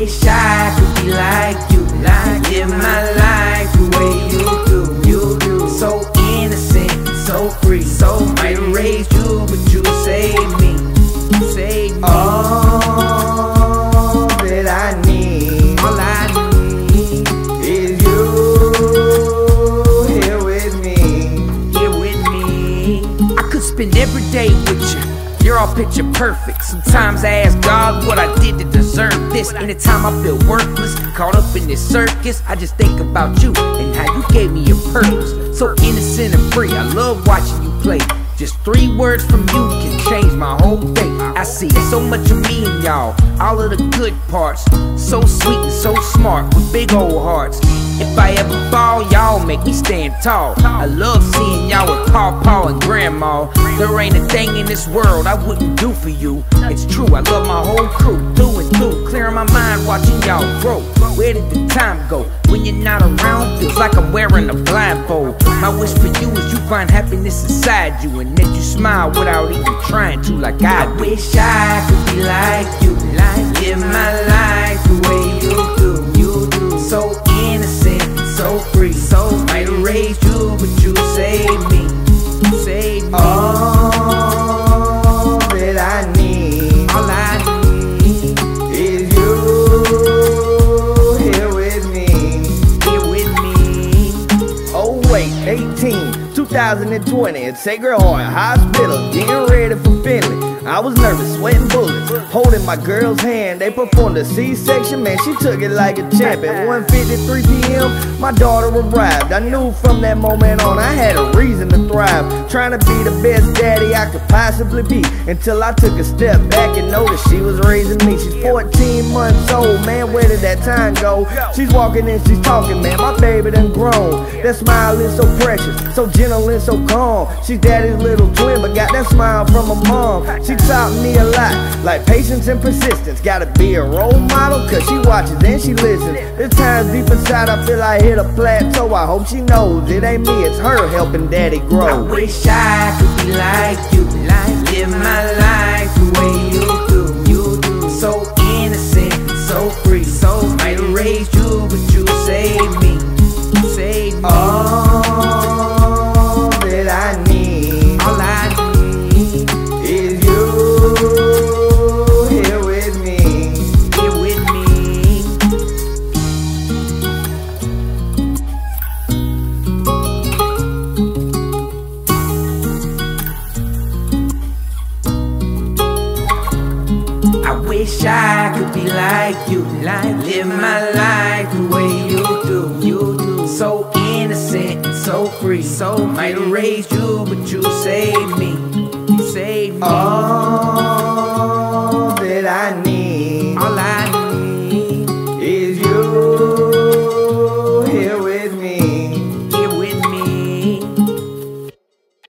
wish I could be like you. Like in my life the way you do, you do. So innocent, so free, so I raised you, but you saved me, save me. All that I need, all I need is you here with me, here with me. I could spend every day with you. You're all picture perfect. Sometimes I ask God what I did to deserve this. Anytime I feel worthless, caught up in this circus, I just think about you and how you gave me a purpose. So innocent and free, I love watching you play. Just three words from you can change my whole day. I see so much of me in y'all, all of the good parts. So sweet and so smart with big old hearts. If I ever fall, y'all make me stand tall. I love seeing y'all with Pawpaw and Grandma. There ain't a thing in this world I wouldn't do for you. It's true, I love my whole crew through and through. Clearing my mind watching y'all grow. Where did the time go? When you're not around, feels like I'm wearing a blindfold. My wish for you is you find happiness inside you and that you smile without even trying to, like I do. wish I could be like you, like live my life the way 2020 at Sacred Heart Hospital, getting ready for Finley. I was nervous, sweating bullets, holding my girl's hand. They performed a C-section, man, she took it like a champ. At 1:53 p.m., my daughter arrived. I knew from that moment on I had a reason to thrive, trying to be the best daddy I could possibly be. Until I took a step back and noticed she was raising me. She's 14 months old, man. Where did that time go? She's walking and she's talking, man. My baby done grown. That smile is so precious, so gentle and so calm. She's daddy's little twin, but got that smile from her mom. She taught me a lot, like patience and persistence. Gotta be a role model, cause she watches and she listens. There's times deep inside I feel I hit a plateau. I hope she knows it ain't me, it's her helping daddy grow. I wish I could be like you, like live my life the way you do. You do so innocent, so free. So might have raised you, but you wish I could be like you, like live my life the way you do. You do so innocent so free. So might have raised you, but you saved me. You saved me. All